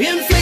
Infierno.